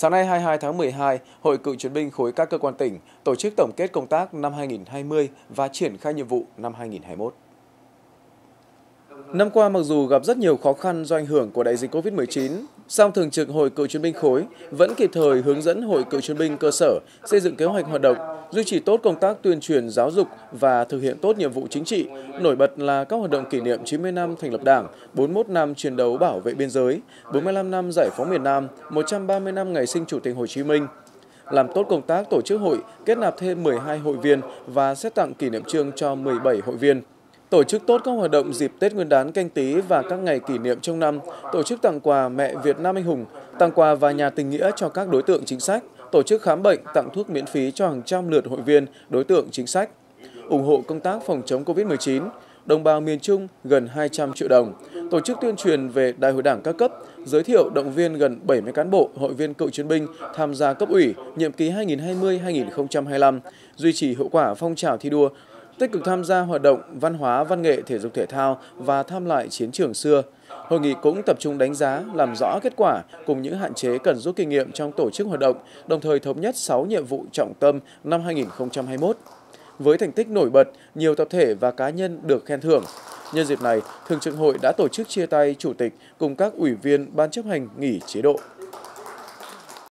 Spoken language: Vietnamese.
Sáng nay 22 tháng 12, Hội cựu chiến binh khối các cơ quan tỉnh tổ chức tổng kết công tác năm 2020 và triển khai nhiệm vụ năm 2021. Năm qua mặc dù gặp rất nhiều khó khăn do ảnh hưởng của đại dịch Covid-19, song Thường trực Hội cựu chiến binh khối vẫn kịp thời hướng dẫn Hội cựu chiến binh cơ sở xây dựng kế hoạch hoạt động, duy trì tốt công tác tuyên truyền giáo dục và thực hiện tốt nhiệm vụ chính trị, nổi bật là các hoạt động kỷ niệm 90 năm thành lập Đảng, 41 năm chiến đấu bảo vệ biên giới, 45 năm giải phóng miền Nam, 130 năm ngày sinh Chủ tịch Hồ Chí Minh, làm tốt công tác tổ chức hội, kết nạp thêm 12 hội viên và xét tặng kỷ niệm trương cho 17 hội viên tổ chức tốt các hoạt động dịp Tết Nguyên đán canh tí và các ngày kỷ niệm trong năm, tổ chức tặng quà mẹ Việt Nam anh hùng, tặng quà và nhà tình nghĩa cho các đối tượng chính sách, tổ chức khám bệnh, tặng thuốc miễn phí cho hàng trăm lượt hội viên, đối tượng chính sách, ủng hộ công tác phòng chống Covid-19, đồng bào miền Trung gần 200 triệu đồng, tổ chức tuyên truyền về Đại hội Đảng các cấp, giới thiệu động viên gần 70 cán bộ, hội viên cựu chiến binh tham gia cấp ủy nhiệm kỳ 2020-2025, duy trì hiệu quả phong trào thi đua tích cực tham gia hoạt động văn hóa, văn nghệ, thể dục thể thao và tham lại chiến trường xưa. Hội nghị cũng tập trung đánh giá, làm rõ kết quả cùng những hạn chế cần rút kinh nghiệm trong tổ chức hoạt động, đồng thời thống nhất 6 nhiệm vụ trọng tâm năm 2021. Với thành tích nổi bật, nhiều tập thể và cá nhân được khen thưởng. Nhân dịp này, Thường trực hội đã tổ chức chia tay chủ tịch cùng các ủy viên ban chấp hành nghỉ chế độ.